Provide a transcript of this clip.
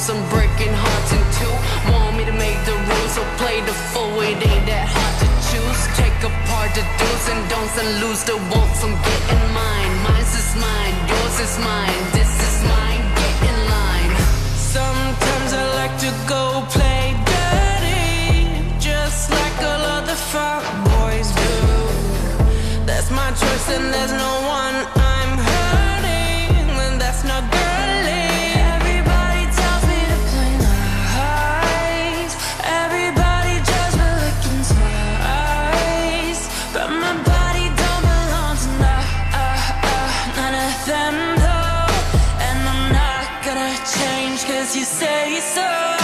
rules, I'm breaking hearts in two. Want me to make the rules, so play the fool, it ain't that hard to choose. Take apart the do's and don'ts and lose the wants, I'm getting mine. Mine's is mine, yours is mine, this is mine, get in line. Sometimes I like to go play dirty, just like all other fuck boys do. That's my choice, and there's no one change cause you say so.